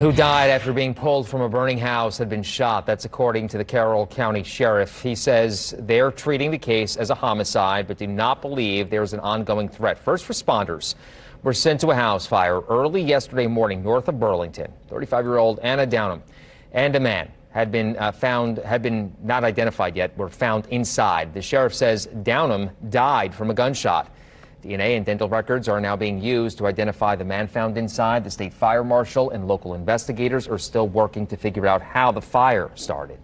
who died after being pulled from a burning house had been shot. That's according to the Carroll County Sheriff. He says they're treating the case as a homicide, but do not believe there's an ongoing threat. First responders were sent to a house fire early yesterday morning north of Burlington. 35-year-old Anna Downham and a man had been uh, found, had been not identified yet, were found inside. The sheriff says Downham died from a gunshot. DNA and dental records are now being used to identify the man found inside. The state fire marshal and local investigators are still working to figure out how the fire started.